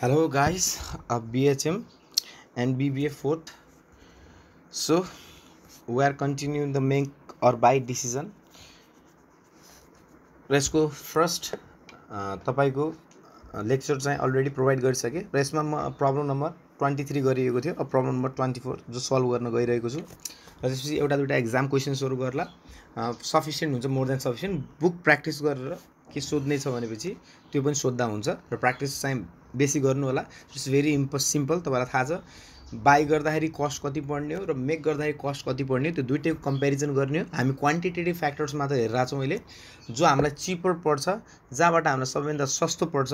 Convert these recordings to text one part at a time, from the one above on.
Hello guys, uh, BHM and BBA fourth. So we are continuing the make or buy decision. र यसको first तपाईँको lecture चाहिँ already provide गरिसकेँ। र यसमा म प्रब्लम नम्बर ट्वेन्टी थ्री गरिएको थियो। अब प्रब्लम नम्बर ट्वेन्टी फोर जो सल्भ गर्न गइरहेको छु। र त्यसपछि एउटा दुइटा एक्जाम क्वेसन्सहरू गर्ला। सफिसियन्ट हुन्छ more than sufficient book practice गरेर के सोध्ने छ भनेपछि त्यो पनि सोद्धा हुन्छ र प्र्याक्टिस चाहिँ बेसी गर्नु होला इट्स भेरी इम्प सिम्पल तपाईँलाई थाहा छ। बाई गर्दाखेरि कस्ट कति पर्ने हो र मेक गर्दाखेरि कस्ट कति पर्ने हो त्यो दुइटैको कम्पेरिजन गर्ने हो। हामी क्वान्टिटेटिभ फ्याक्टर्स मात्र हेरिरहेको छौँ अहिले। जो हामीलाई चिपर पर्छ जहाँबाट हामीलाई सबैभन्दा सस्तो पर्छ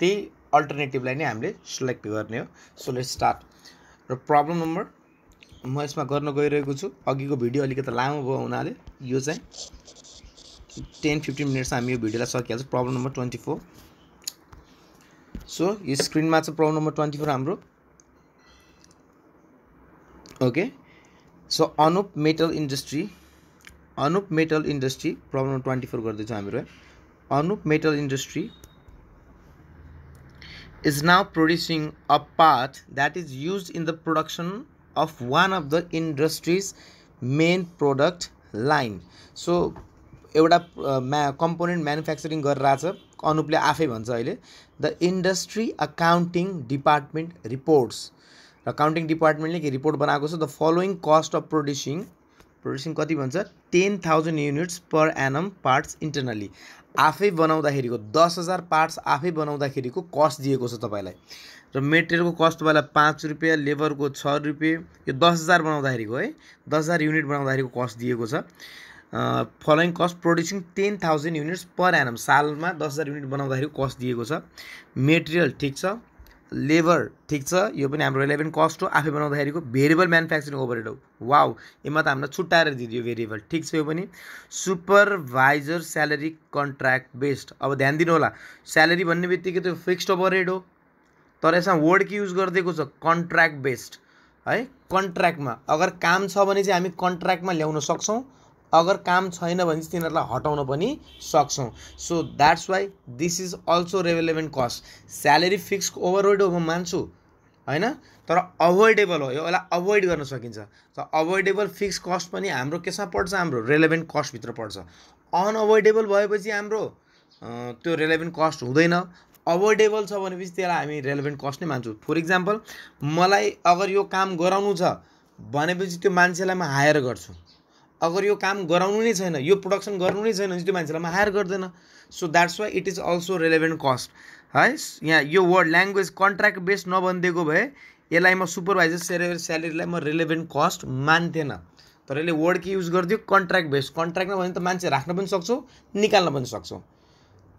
त्यही अल्टरनेटिभलाई नै हामीले सिलेक्ट गर्ने हो। सो लेट स्टार्ट र प्रब्लम नम्बर म यसमा गर्न गइरहेको छु। अघिको भिडियो अलिकति लामो भयो हुनाले यो चाहिँ टेन फिफ्टिन मिनट्समा हामी यो भिडियोलाई सकिहाल्छ problem number twenty four so यो स्क्रिनमा चाहिँ प्रब्लम नम्बर ट्वेन्टी फोर हाम्रो okay so Anup metal industry Anup metal industry problem number twenty four गर्दैछौँ हाम्रो है Anup metal industry is now producing a part that is used in the production of one of the industry's main product line. So एउटा म्या component manufacturing गरिरहेछ। अनुपले आफै भन्छ अहिले। The industry accounting department reports र अकाउन्टिङ डिपार्टमेन्टले के report बनाएको छ? The following cost of producing producing कति भन्छ? Ten thousand units per annum parts internally आफै बनाउँदाखेरिको दस हजार पार्ट्स आफै बनाउँदाखेरिको कस्ट दिएको छ तपाईँलाई। र मेटेरियलको कस्ट तपाईँलाई पाँच रुपियाँ लेबरको छ रुपियाँ यो दस हजार बनाउँदाखेरिको है दस हजार युनिट बनाउँदाखेरिको कस्ट दिएको छ। Following cost producing ten thousand units per annum सालमा दस हजार युनिट बनाउँदाखेरिको कस्ट दिएको छ। मेटेरियल ठिक छ। लेबर ठिक छ। यो पनि हाम्रो इलेभेन कस्ट हो। आफै बनाउँदाखेरिको भेरिएबल म्यानुफ्याक्चरिङ ओभरहेड हो। वाउ यसमा त हामीलाई छुट्याएर दिदियो भेरिएबल ठिक छ यो पनि। सुपरभाइजर स्यालेरी कन्ट्र्याक्ट बेस्ड अब ध्यान दिनु होला स्यालेरी भन्ने बित्तिकै त्यो फिक्स्ड ओभरहेड हो। तर यसमा वर्ड के युज गरिदिएको छ? कन्ट्र्याक्ट बेस्ड है? कन्ट्र्याक्टमा अगर काम छ भने चाहिँ हामी कन्ट्र्याक्टमा ल्याउन सक्छौँ। अगर काम छैन भने चाहिँ तिनीहरूलाई हटाउन पनि सक्छौँ। So that's why this is also relevant cost salary fixed overhead हो म मान्छु होइन? तर अभोइडेबल हो। यो यसलाई अभोइड गर्न सकिन्छ। त अभोइडेबल फिक्स कस्ट पनि हाम्रो केमा पर्छ? हाम्रो रेलेभेन्ट कस्टभित्र पर्छ। अनअभोइडेबल भएपछि हाम्रो त्यो रेलेभेन्ट कस्ट हुँदैन। अभोइडेबल छ भनेपछि त्यसलाई हामी रेलेभेन्ट कस्ट नै मान्छौँ। फर इक्जाम्पल मलाई अगर यो काम गराउनु छ भनेपछि त्यो मान्छेलाई म हायर गर्छु। अगर यो काम गराउनु नै छैन यो प्रोडक्सन गर्नु नै छैन भने त्यो मान्छेलाई म हायर गर्दैन। So that's why it is also relevant cost है यहाँ यो वर्ड ल्याङ्ग्वेज कन्ट्र्याक्ट बेस्ड नभनिदिएको भए यसलाई म सुपरभाइजर सेलेरी स्यालेरीलाई म रेलेभेन्ट कस्ट मान्थेन। तर यसले वर्ड के युज गरिदियो? कन्ट्र्याक्ट बेस्ड कन्ट्र्याक्टमा भने त मान्छे राख्न पनि सक्छौँ निकाल्न पनि सक्छौँ।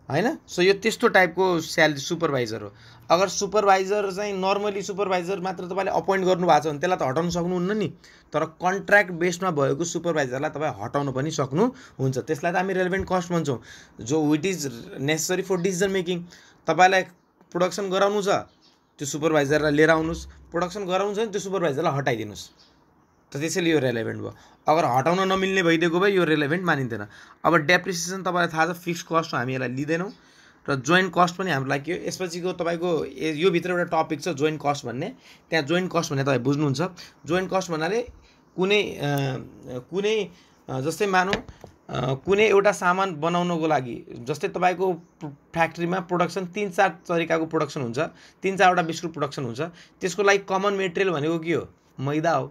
होइन? सो यो त्यस्तो टाइपको स्यालेरी सुपरभाइजर हो। अगर सुपरभाइजर चाहिँ नर्मली सुपरभाइजर मात्र तपाईँले अपोइन्ट गर्नुभएको छ भने त्यसलाई त हटाउनु सक्नुहुन्न नि। तर कन्ट्र्याक्ट बेसमा भएको सुपरभाइजरलाई तपाईँ हटाउनु पनि सक्नुहुन्छ। त्यसलाई त हामी रेलिभेन्ट कस्ट भन्छौँ। जो which is necessary for decision making तपाईँलाई प्रोडक्सन गराउनु छ त्यो सुपरभाइजरलाई लिएर आउनुहोस्। प्रोडक्सन गराउनु छ भने त्यो सुपरभाइजरलाई हटाइदिनुहोस्। त्यसैले यो रेलेभेन्ट भयो। अगर हटाउन नमिल्ने भइदिएको भए यो रेलेभेन्ट मानिँदैन। अब डेप्रिसिएसन तपाईँलाई थाहा छ फिक्स कस्ट हो हामी यसलाई लिँदैनौँ र जोइन्ट कस्ट पनि हाम्रो के यसपछिको तपाईँको यो भित्र एउटा टपिक छ जोइन्ट कस्ट भन्ने। त्यहाँ जोइन्ट कस्ट भन्ने तपाईँ बुझ्नुहुन्छ। जोइन्ट कस्ट भन्नाले कुनै कुनै जस्तै मानौँ कुनै एउटा सामान बनाउनको लागि जस्तै तपाईँको फ्याक्ट्रीमा प्रोडक्सन तिन चार तरिकाको प्रोडक्सन हुन्छ। तिन चारवटा बिस्कुट प्रोडक्सन हुन्छ। त्यसको लागि कमन मेटेरियल भनेको के हो? मैदा हो।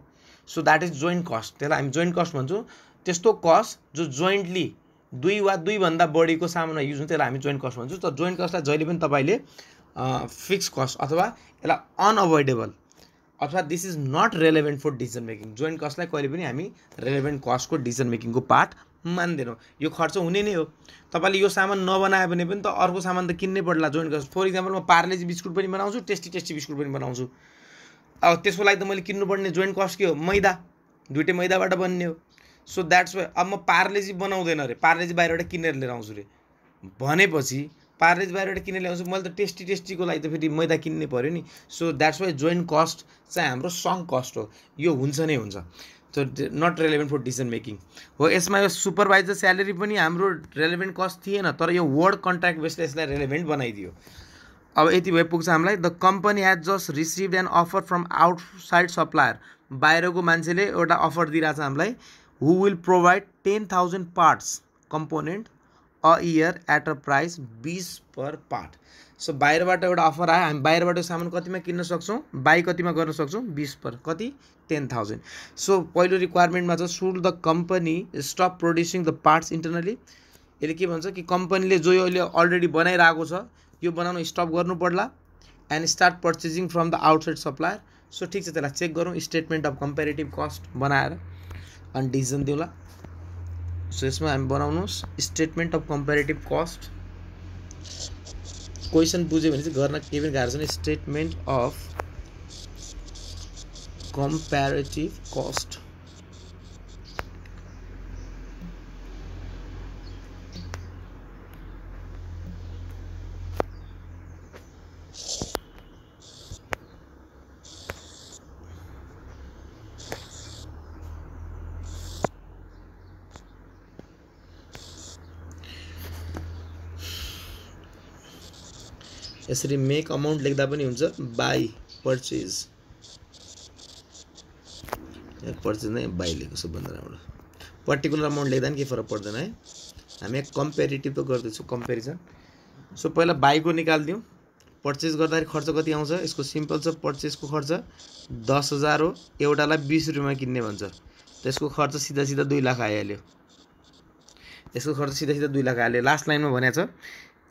So that is joint cost त्यसलाई हामी जोइन्ट कस्ट भन्छौँ। त्यस्तो कस्ट जो जोइन्टली दुई वा दुईभन्दा बढीको सामानमा युज हुन्छ त्यसलाई हामी जोइन्ट कस्ट भन्छौँ। तर जोइन्ट कस्टलाई जहिले पनि तपाईँले फिक्स कस्ट अथवा यसलाई अनअभोइडेबल अथवा this is not relevant for decision making joint कस्टलाई कहिले पनि हामी रेलेभेन्ट कस्टको डिसिजन मेकिङको पार्ट मान्दैनौँ। यो खर्च हुने नै हो। तपाईँले यो सामान नबनायो भने पनि त अर्को सामान त किन्नै पर्ला। जोइन्ट कस्ट फर इक्जाम्पल म पार्लेजी बिस्कुट पनि बनाउँछु टेस्टी टेस्टी बिस्कुट पनि बनाउँछु। अब त्यसको लागि त मैले किन्नुपर्ने जोइन्ट कस्ट के हो? मैदा। दुइटै मैदाबाट बन्ने हो। सो द्याट्स वाइ अब म पार्लेजी बनाउँदैन अरे। पार्लेजी बाहिरबाट किनेर लिएर आउँछु अरे भनेपछि पार्लेजी बाहिरबाट किनेर ल्याउँछु मैले त टेस्टी टेस्टीको लागि त फेरि मैदा किन्नै पऱ्यो नि। So that's why joint cost चाहिँ हाम्रो सङ्क कस्ट हो। यो हुन्छ नै हुन्छ। So not relevant for decision making हो यसमा यो सुपरभाइजर स्यालेरी पनि हाम्रो रेलेभेन्ट कस्ट थिएन तर यो वर्ड कन्ट्र्याक्ट बेसले यसलाई रेलेभेन्ट बनाइदियो। अब यति भए पुग्छ हामीलाई। The company has just receive an offer from outside supplier बाहिरको मान्छेले एउटा अफर दिइरहेछ हामीलाई। Who will provide ten thousand parts component a year at a price बिस पर पार्ट सो बाहिरबाट एउटा अफर आयो। हामी बाहिरबाट सामान कतिमा किन्न सक्छौँ? बाई कतिमा गर्न सक्छौँ? बिस पर कति? टेन थाउजन्ड सो पहिलो रिक्वायरमेन्टमा चाहिँ should the company stop producing the parts internally यसले के भन्छ कि कम्पनीले जो अहिले अलरेडी बनाइरहेको छ यो बनाउनु स्टप गर्नु पर्ला and start purchasing from the outside supplier so ठिक छ त्यसलाई चेक गरौँ स्टेटमेन्ट अफ कम्पेरिटिभ कस्ट बनाएर अनि डिसिजन दिउँला। सो यसमा हामी बनाउनुहोस् statement of comparative cost question बुझ्यो भने चाहिँ गर्न केही पनि गाह्रो छैन। स्टेटमेन्ट अफ कम्पेरिटिभ कस्ट यसरी मेक अमाउन्ट लेख्दा पनि हुन्छ बाई पर्चेज पर्चेज नै बाई लेखेको सबभन्दा राम्रो। पर्टिकुलर अमाउन्ट लेख्दा पनि केही फरक पर्दैन है। हामी कम्पेरिटिभ त गर्दैछौँ कम्पेरिजन सो पहिला बाईको निकालिदिउँ। पर्चेस गर्दाखेरि खर्च कति आउँछ? यसको सिम्पल छ पर्चेसको खर्च दस हजार हो। एउटालाई बिस रुपियाँमा किन्ने भन्छ। त्यसको खर्च सिधा सिधा दुई लाख आइहाल्यो। यसको खर्च सिधा सिधा दुई लाख आइहाल्यो। लास्ट लाइनमा भनेको छ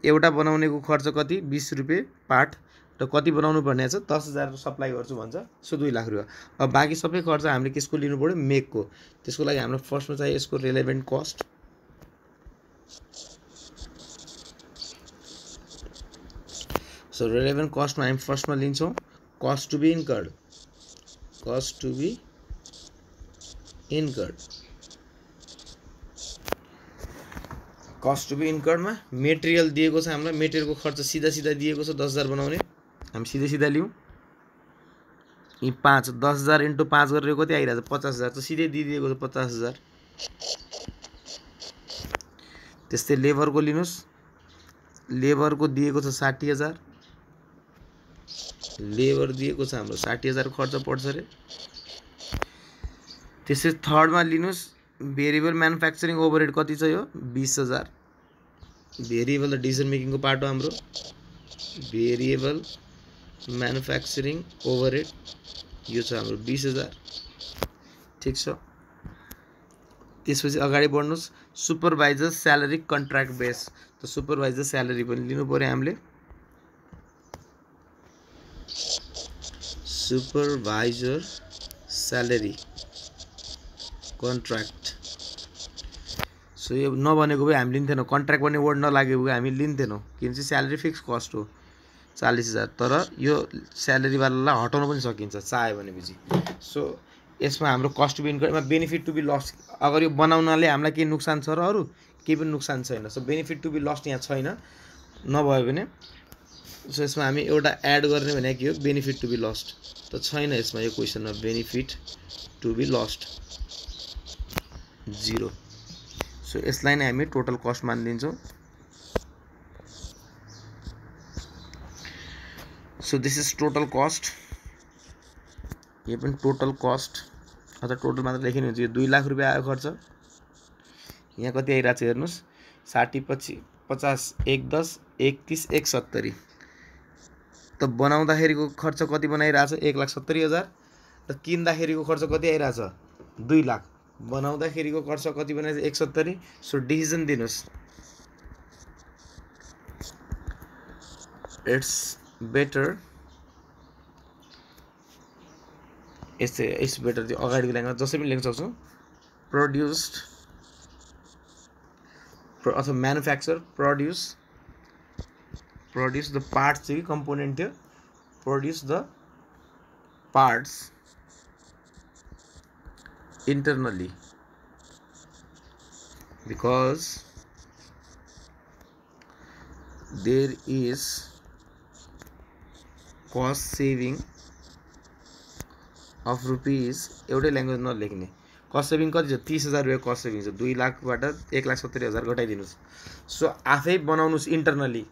एउटा बनाउनेको खर्च कति? बिस रुपियाँ पार्ट र कति बनाउनु पर्ने छ? दस हजार सप्लाई गर्छु भन्छ। सो दुई लाख रुपियाँ। अब बाँकी सबै खर्च हामीले केसको लिनु पऱ्यो? मेकको। त्यसको लागि हाम्रो फर्स्टमा चाहिँ यसको रिलेभेन्ट कस्ट सो रिलेभेन्ट कस्टमा हामी फर्स्टमा लिन्छौँ cost to be incurred cost to be incurred cost be इन्कर्डमा material दिएको छ हामीलाई। मेटेरियलको खर्च सिधा सिधा दिएको छ दस हजार बनाउने। हामी सिधै सिधा लिउँ। यी पाँच दस हजार इन्टु पाँच गरेर कति आइरहेको छ पचास हजार। त सिधै दिइदिएको छ पचास हजार। त्यस्तै लेबरको लिनुहोस्। लेबरको दिएको छ साठी हजार। लेबर दिएको छ हाम्रो साठी हजार खर्च पर्छ अरे। त्यसै थर्डमा लिनुहोस्। भेरिएबल म्यानुफ्याक्चरिङ ओभरहेड कति छ यो? बिस हजार। भेरिएबल त डिसिजन मेकिङको पार्ट हो हाम्रो। भेरिएबल म्यानुफ्याक्चरिङ ओभरहेड यो छ हाम्रो बिस हजार। ठिक छ। त्यसपछि अगाडि बढ्नुहोस्। सुपरभाइजर स्यालेरी कन्ट्र्याक्ट बेस त सुपरभाइजर स्यालेरी पनि लिनु पऱ्यो हामीले। सुपरभाइजर स्यालेरी कन्ट्र्याक्ट सो यो नबनेको भए हामी लिन्थेनौँ। कन्ट्र्याक्ट भन्ने वर्ड नलागेको भए हामी लिन्थेनौँ। किन चाहिँ स्यालेरी फिक्स कस्ट हो। चालिस हजार। तर यो स्यालेरीवालालाई हटाउनु पनि सकिन्छ चाह्यो भनेपछि। सो यसमा हाम्रो cost to be benefit to be lost अगर यो बनाउनाले हामीलाई केही नोक्सान छ र अरू केही पनि नोक्सान छैन। So benefit to be lost यहाँ छैन। नभयो भने सो यसमा हामी एउटा एड गर्ने भनेको के हो? बेनिफिट टु बी लस्ट त छैन यसमा यो क्वेसनमा benefit to be lost zero so यसलाई नै हामी total cost मानिदिन्छौँ। So this is total cost यो पनि टोटल कस्ट अथवा टोटल मात्र लेखिनु हुन्छ। यो दुई लाख रुपियाँ आयो खर्च। यहाँ कति आइरहेको छ हेर्नुहोस्। साठी पछि पचास एक दस एकतिस एक सत्तरी। त बनाउँदाखेरिको खर्च कति बनाइरहेछ? एक लाख सत्तरी हजार। र किन्दाखेरिको खर्च कति आइरहेछ? दुई लाख। बनाउँदाखेरिको खर्च कति बनाएछ एक सत्तरी सो डिसिजन दिनुहोस्। इट्स बेटर यस्तै इट्स बेटर त्यो अगाडिको लाइनमा जसै पनि लेख्न सक्छौँ। अथवा manufacture produce produce the parts component थियो produce the parts internally. Because there is cost saving of rupees एउटै ल्याङ्ग्वेज नलेख्ने कस्ट सेभिङ कति तिस हज़ार रुपियाँ कस्ट सेभिङ छ दुई लाखबाट एक लाख सत्तरी हज़ार घटाइदिनुहोस् सो आफै बनाउनुहोस् internally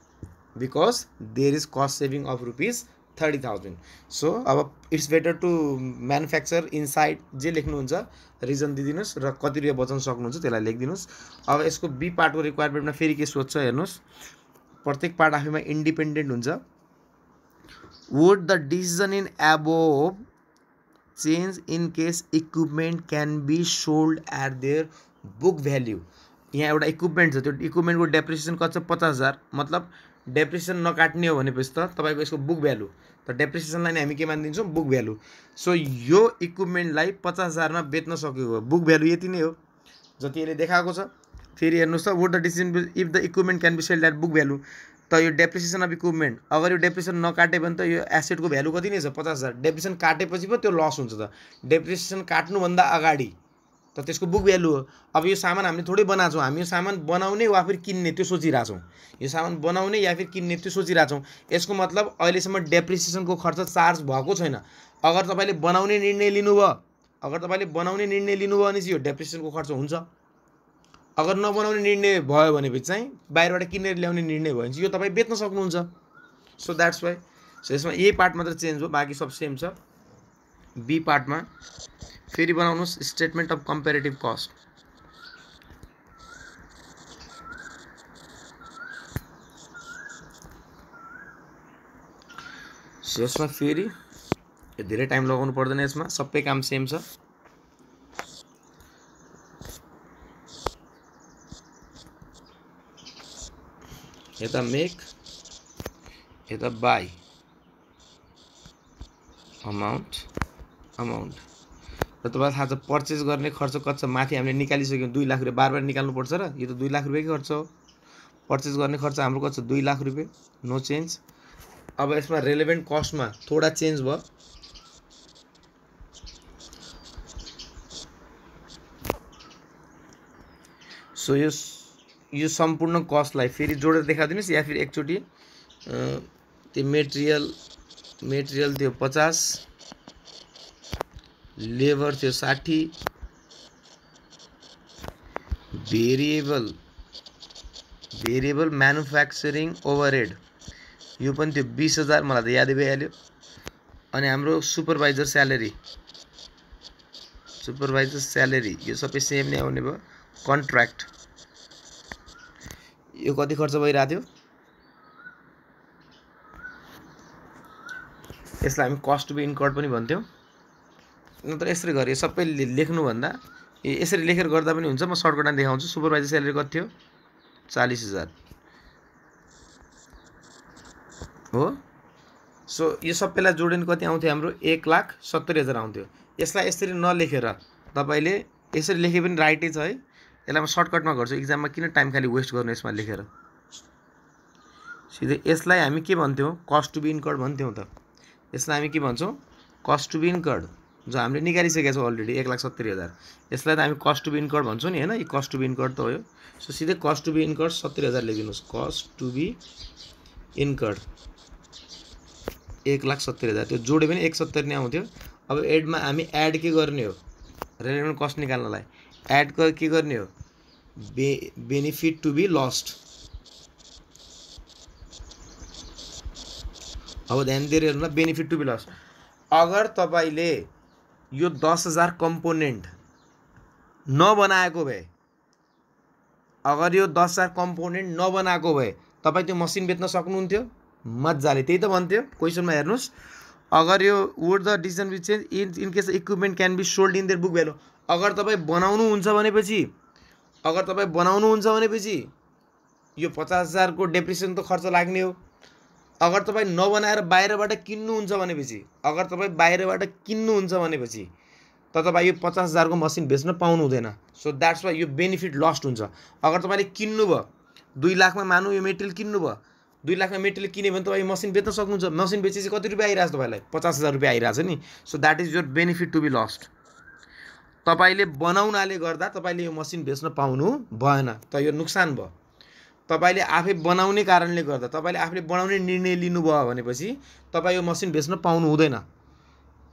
because there is cost saving of rupees thirty thousand so अब it's better to manufacture inside जे लेख्नुहुन्छ रिजन दिइदिनुहोस् र कति रुपियाँ बचाउन सक्नुहुन्छ त्यसलाई लेखिदिनुहोस्। अब यसको बी पार्टको रिक्वायरमेन्टमा फेरि के सोध्छ हेर्नुहोस्। प्रत्येक पार्ट आफैमा इन्डिपेन्डेन्ट हुन्छ। Would the decision in above change in case equipment can be sold at their book value यहाँ एउटा इक्विपमेन्ट छ। त्यो इक्विपमेन्टको डेप्रिसिएसन कति छ? पचास हजार। मतलब डेप्रिसिएसन नकाट्ने हो भनेपछि त तपाईँको यसको बुक भ्यालु त डेप्रिसिएसनलाई नै हामी के मानिदिन्छौँ? बुक भ्यालु सो यो इक्विपमेन्टलाई पचास हजारमा बेच्न सकेको बुक भ्यालु यति नै हो जति यसले देखाएको छ। फेरि हेर्नुहोस् त would the decision if the equipment can be sold at book value त यो डेप्रिसिएसन अफ इक्विपमेन्ट अगर यो डेप्रिसिएसन नकाट्यो भने त यो एसेटको भ्यालु कति नै छ? पचास हजार। डेप्रिसिएसन काटेपछि पो त्यो लस हुन्छ त। डेप्रिसिएसन काट्नुभन्दा अगाडि त त्यसको बुक भ्यालु हो। अब यो सामान हामीले थोरै बनाएको छौँ। हामी यो सामान बनाउने वा फेरि किन्ने त्यो सोचिरहेछौँ यो सामान बनाउने या फेरि किन्ने त्यो सोचिरहेछौँ यसको मतलब अहिलेसम्म डेप्रिसिएसनको खर्च चार्ज भएको छैन। अगर तपाईँले बनाउने निर्णय लिनुभयो अगर तपाईँले बनाउने निर्णय लिनुभयो भने चाहिँ यो डेप्रिसिएसनको खर्च हुन्छ। अगर नबनाउने निर्णय भयो भनेपछि चाहिँ बाहिरबाट किनेर ल्याउने निर्णय भयो भने चाहिँ यो तपाईँ बेच्न सक्नुहुन्छ। सो द्याट्स वाइ सो यसमा यही पार्ट मात्र चेन्ज भयो बाँकी सब सेम छ। बी पार्टमा फेरि बनाउनुहोस् स्टेटमेन्ट अफ कम्पेरिटिभ कस्ट यसमा फेरि धेरै टाइम लगाउनु पर्दैन यसमा सबै काम सेम छ यता मेक यता बाई अमाउन्ट अमाउन्ट र तपाईँलाई थाहा छ पर्चेस गर्ने खर्च छ? माथि हामीले निकालिसक्यौँ दुई लाख रुपियाँ। बार बार निकाल्नुपर्छ र? यो त दुई लाख रुपियाँकै खर्च हो। पर्चेस गर्ने खर्च हाम्रो कति छ? दुई लाख रुपियाँ। नो चेन्ज अब यसमा रेलेभेन्ट कस्टमा थोडा चेन्ज भयो। सो यो यो सम्पूर्ण कस्टलाई फेरि जोडेर देखाइदिनुहोस् या फेरि एकचोटि त्यो मेटेरियल मेटेरियल त्यो पचास। लेबर थियो साठी। भेरिएबल भेरिएबल म्यानुफ्याक्चरिङ ओभरहेड यो पनि थियो बिस हजार मलाई त यादै भइहाल्यो। अनि हाम्रो सुपरभाइजर स्यालेरी सुपरभाइजर स्यालेरी यो सबै सेम नै आउने भयो। कन्ट्र्याक्ट यो कति खर्च भइरहेको थियो? यसलाई हामी कस्ट टु बी इन्कर्ड पनि भन्थ्यौँ। नत्र यसरी गरे सबै लेख्नुभन्दा यसरी लेखेर गर्दा पनि हुन्छ। म सर्टकटमा देखाउँछु। सुपरभाइजर स्यालेरी कति थियो? चालिस हजार। हो? सो यो सबैलाई जोडेन कति आउँथ्यो हाम्रो? एक लाख सत्तरी हजार आउँथ्यो। यसलाई यसरी नलेखेर तपाईँले यसरी लेखे पनि राइटै छ है। यसलाई म सर्टकटमा गर्छु। इक्जाममा किन टाइम खालि वेस्ट गर्नु यसमा लेखेर? सिधै यसलाई हामी के भन्थ्यौँ? कस्ट टु बी इन्कर्ड भन्थ्यौँ त। यसलाई हामी के भन्छौँ? Cost to be incurred. जो हामीले निकालिसकेका छौँ अलरेडी एक लाख सत्तरी हजार। यसलाई त हामी कस्ट टु बी इन्कर्ड भन्छौँ नि होइन? यो कस्ट टु बी इन्कर्ड त हो सो सिधै कस्ट टु बी इन्कर्ड सत्तरी हजार लेखिदिनुहोस्। कस्ट टु बी इन्कर्ड एक लाख सत्तरी हजार। त्यो जोड्यो भने एक सत्तरी नै आउँथ्यो। अब एडमा हामी एड के गर्ने हो? Relevant cost निकाल्नलाई। एड के गर्ने हो? बे बेनिफिट टु बी लस्ट अब ध्यान दिएर हेर्नु बेनिफिट टु बी लस्ट अगर तपाईँले यो दस हजार कम्पोनेन्ट नबनाएको भए अगर यो दस हजार कम्पोनेन्ट नबनाएको भए तपाईँ त्यो मसिन बेच्न सक्नुहुन्थ्यो? मजाले। त्यही त भन्थ्यो। क्वेसनमा हेर्नुहोस्। अगर यो would the decision which change in in case equipment can be sold in their book value अगर तपाईँ बनाउनुहुन्छ भनेपछि अगर तपाईँ बनाउनुहुन्छ भनेपछि यो पचास हजारको डेप्रिसिएसन त खर्च लाग्ने हो। अगर तपाईँ नबनाएर बाहिरबाट किन्नुहुन्छ भनेपछि अगर तपाईँ बाहिरबाट किन्नुहुन्छ भनेपछि त तपाईँ यो पचास हजारको मसिन बेच्न पाउनु हुँदैन। सो द्याट्स वाइ यो बेनिफिट लस्ट हुन्छ। अगर तपाईँले किन्नुभयो दुई लाखमा मानु यो मेटेरियल किन्नुभयो दुई लाखमा मेटेरियल किन्यो भने तपाईँ मसिन बेच्न सक्नुहुन्छ। मसिन बेचेपछि कति रुपियाँ आइरहेको छ तपाईँलाई? पचास हजार रुपियाँ आइरहेको छ नि। So that is your benefit to be lost तपाईँले बनाउनाले गर्दा तपाईँले यो मसिन बेच्न पाउनु भएन। त यो नोक्सान भयो। तपाईँले आफै बनाउने कारणले गर्दा तपाईँले आफूले बनाउने निर्णय लिनुभयो भनेपछि तपाईँ यो मसिन बेच्न पाउनु हुँदैन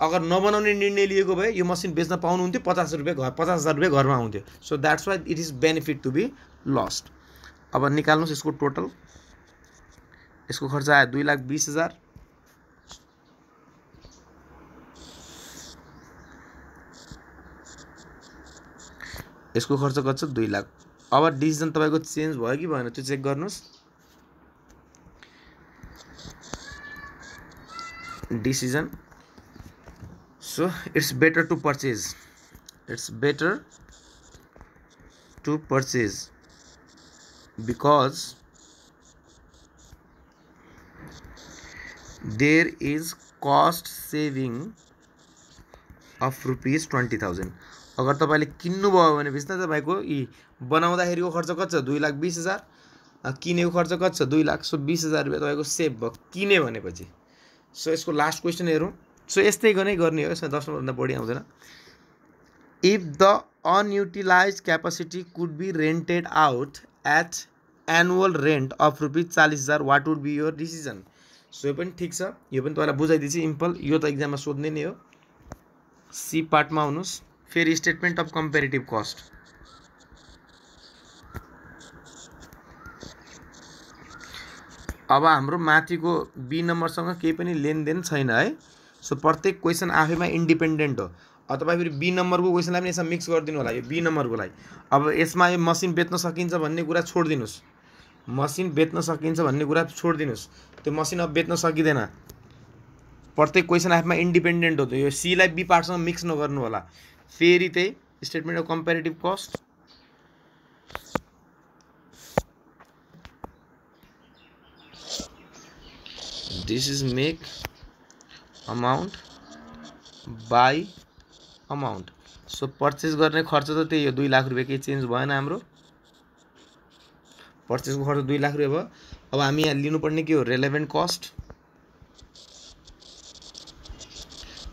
अगर नबनाउने निर्णय लिएको भए यो मसिन बेच्न पाउनुहुन्थ्यो पचास रुपियाँ घर पचास हजार रुपियाँ घरमा आउँथ्यो so that's why it is benefit to be lost अब निकाल्नुहोस् यसको टोटल यसको खर्च आयो दुई लाख बिस हजार। यसको खर्च कति छ? दुई लाख। अब डिसिजन तपाईँको चेन्ज भयो कि भएन त्यो चेक गर्नुहोस् decision so it's better to purchase it's better to purchase because there is cost saving of rupees twenty thousand अगर तपाईँले किन्नुभयो भनेपछि त तपाईँको यी बनाउँदाखेरिको खर्च कति छ? दुई लाख बिस हजार। किनेको खर्च कति छ? दुई लाख। सो बिस हजार रुपियाँ तपाईँको सेभ भयो। किने भनेपछि। सो यसको लास्ट क्वेसन हेरौँ। सो यस्तै नै गर्ने हो। यसमा दस नम्बरभन्दा बढी आउँदैन। If the unutilize capacity could be rented out at annual rent of rupees चालिस हजार what would be your decision so यो पनि ठिक छ। यो पनि तपाईँलाई बुझाइदिन्छु। इम्पल यो त इक्जाममा सोध्ने नै हो। सी पार्टमा आउनुहोस्। फेरि स्टेटमेन्ट अफ कम्पेरिटिभ कस्ट अब हाम्रो माथिको बी नम्बरसँग केही पनि लेनदेन छैन है। सो प्रत्येक क्वेसन आफैमा इन्डिपेन्डेन्ट हो। अब तपाईँ फेरि बी नम्बरको क्वेसनलाई पनि यसमा मिक्स गरिदिनु होला यो बी नम्बरकोलाई अब यसमा यो मसिन बेच्न सकिन्छ भन्ने कुरा छोडिदिनुहोस्। मसिन बेच्न सकिन्छ भन्ने कुरा छोडिदिनुहोस्। त्यो मसिन अब बेच्न सकिँदैन। प्रत्येक क्वेसन आफमा इन्डिपेन्डेन्ट हो। यो सीलाई बी पार्टसँग मिक्स नगर्नु होला। फेरि त्यही statement of comparative cost this is make amount by amount. So purchase गर्ने खर्च त त्यही हो दुई लाख रुपियाँ केही चेन्ज भएन हाम्रो। पर्चेसको खर्च दुई लाख रुपियाँ भयो। अब हामी यहाँ लिनुपर्ने के हो? रेलेभेन्ट कस्ट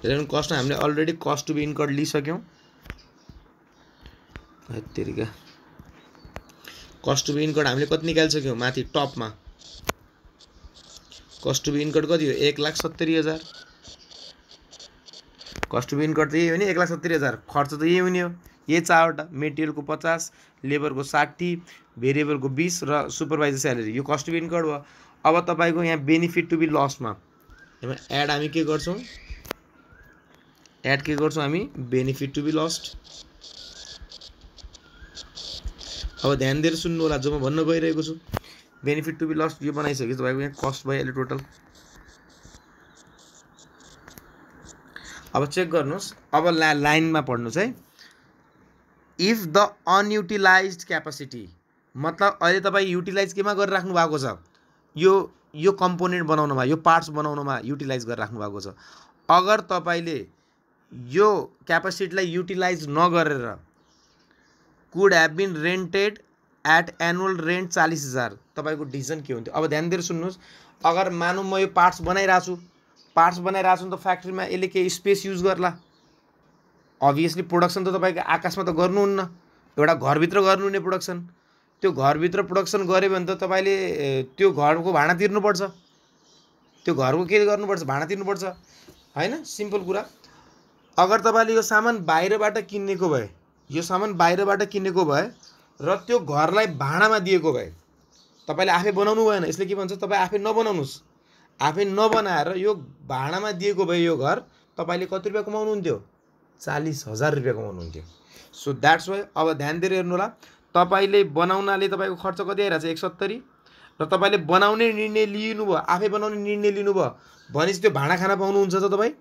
रेलेभेन्ट कस्टमा हामीले already cost to be incurred लिइसक्यौँ त्यतिका कस्ट टु बी इन्कर्ड हामीले कति निकालिसक्यौँ माथि टपमा कस्ट टु बी इन्कट कति हो? एक लाख सत्तरी हजार। कस्ट टु बी इन्कट त यही हो नि एक लाख सत्तरी हजार। खर्च त यही हुने हो। यही चारवटा मेटेरियलको पचास लेबरको साठी भेरिएबलको बिस र सुपरभाइजर स्यालेरी यो कस्ट टु बी इन्कट भयो अब तपाईँको यहाँ बेनिफिट टु बी लसमा एड हामी के गर्छौँ? एड के गर्छौँ हामी बेनिफिट टु बी लस्ट अब ध्यान दिएर सुन्नु होला जो म भन्न गइरहेको छु बेनिफिट टु बी लस्ट यो बनाइसक्यो तपाईँको यहाँ कस्ट भइहाल्यो टोटल अब चेक गर्नुहोस् अब ला लाइनमा पढ्नुहोस् है इफ द अनयुटिलाइज क्यापासिटी मतलब अहिले तपाईँ युटिलाइज केमा गरिराख्नु भएको छ? यो यो कम्पोनेन्ट बनाउनुमा यो पार्ट्स बनाउनुमा युटिलाइज गरिराख्नु भएको छ। अगर तपाईँले यो क्यापासिटीलाई युटिलाइज नगरेर could have been rented at annual rent चालिस हजार। तपाईँको डिसिजन के हुन्थ्यो? अब ध्यान दिएर सुन्नुहोस्। अगर मानौँ म यो पार्ट्स बनाइरहेको छु पार्ट्स बनाइरहेको छु नि त फ्याक्ट्रीमा यसले केही स्पेस युज गर्ला। अभियसली प्रोडक्सन त तपाईँको आकाशमा त गर्नुहुन्न। एउटा घरभित्र गर्नुहुने प्रोडक्सन त्यो घरभित्र प्रोडक्सन गऱ्यो भने त तपाईँले त्यो घरको भाडा तिर्नुपर्छ। त्यो घरको के गर्नुपर्छ? भाडा तिर्नुपर्छ। होइन? सिम्पल कुरा। अगर तपाईँले यो सामान बाहिरबाट किनेको भए यो सामान बाहिरबाट किनेको भए र त्यो घरलाई भाडामा दिएको भए तपाईँले आफै बनाउनु भएन। यसले के भन्छ? तपाईँ आफै नबनाउनुहोस्। आफै नबनाएर यो भाडामा दिएको भए यो घर तपाईँले कति रुपियाँ कमाउनुहुन्थ्यो? चालिस हजार रुपियाँ कमाउनुहुन्थ्यो। सो द्याट्स वाइ अब ध्यान दिएर हेर्नु होला तपाईँले बनाउनाले तपाईँको खर्च कति आइरहेको छ एक सत्तरी र तपाईँले बनाउने निर्णय लिनुभयो आफै बनाउने निर्णय लिनुभयो भनेपछि त्यो भाँडा खाना पाउनुहुन्छ त तपाईँ?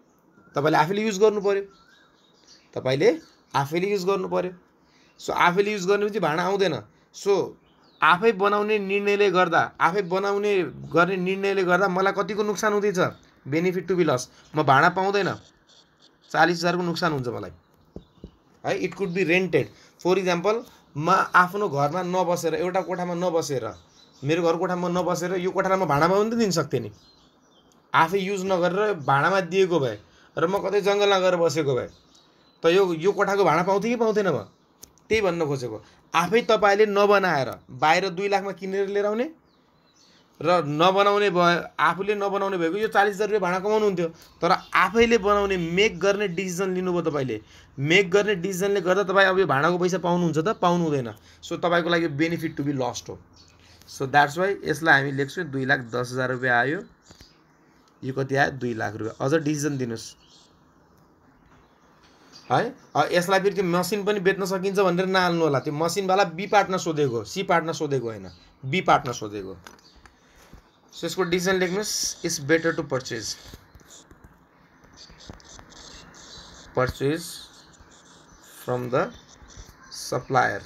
तपाईँले आफैले युज गर्नु पऱ्यो तपाईँले आफैले युज गर्नु पऱ्यो सो आफैले युज गर्नेपछि भाँडा आउँदैन। सो आफै बनाउने निर्णयले गर्दा आफै बनाउने गर्ने निर्णयले गर्दा मलाई कतिको नोक्सान हुँदैछ? बेनिफिट टु बी लस म भाँडा पाउँदैन। चालिस हजारको नोक्सान हुन्छ मलाई। है it could be rented for example म आफ्नो घरमा नबसेर एउटा कोठामा नबसेर मेरो घर कोठामा नबसेर यो कोठालाई म भाँडामा पनि त दिन सक्थेँ नि। आफै युज नगरेर भाँडामा दिएको भए र म कतै जङ्गलमा गएर बसेको भए त यो यो कोठाको भाँडा पाउँथेँ कि पाउँथेन म? त्यही भन्न खोजेको। आफै तपाईँले नबनाएर बाहिर दुई लाखमा किनेर लिएर आउने र नबनाउने भयो आफूले नबनाउने भएको यो चालिस हजार रुपियाँ भाडा कमाउनुहुन्थ्यो तर आफैले बनाउने मेक गर्ने डिसिजन लिनुभयो तपाईँले। मेक गर्ने डिसिजनले गर्दा तपाईँ अब यो भाडाको पैसा पाउनुहुन्छ त पाउनु हुँदैन सो तपाईँको लागि बेनिफिट टु बी लस्ट हो। सो द्याट्स वाइ यसलाई हामी लेख्छौँ दुई लाख दस हजार रुपियाँ आयो। यो कति आयो? दुई लाख रुपियाँ। अझ डिसिजन दिनुहोस्। है? यसलाई फेरि त्यो मसिन पनि बेच्न सकिन्छ भनेर नहाल्नु होला। त्यो मसिनवाला बी पार्टमा सोधेको सी पार्टमा सोधेको होइन। बी पार्टमा सोधेको सो यसको डिसिजन लेख्नुहोस्। It's better to purchase purchase from the supplier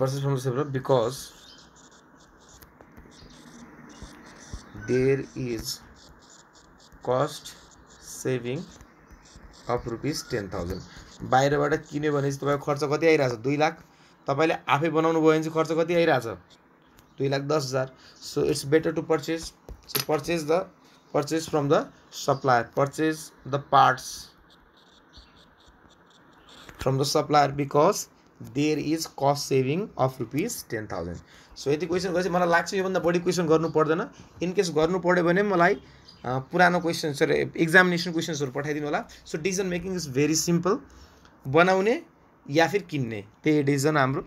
purchase from the supplier because there is cost saving of rupees ten thousand बाहिरबाट किन्यो भने चाहिँ तपाईँको खर्च कति आइरहेछ? दुई लाख। तपाईँले आफै बनाउनु भयो भने चाहिँ खर्च कति आइरहेछ? दुई लाख दस हजार। So it's better to purchase so purchase the purchase from the supplier purchase the parts from the supplier because there is cost saving of rupees ten thousand. So यति क्वेसन गरेपछि मलाई लाग्छ योभन्दा बढी क्वेसन गर्नु पर्दैन। इनकेस गर्नु पऱ्यो भने मलाई पुरानो क्वेसन सरी एक्जामिनेसन क्वेसन्सहरू पठाइदिनु होला। So decision making is very simple बनाउने या फिर किन्ने। त्यही डिसिजन हाम्रो।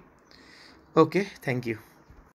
Okay thank you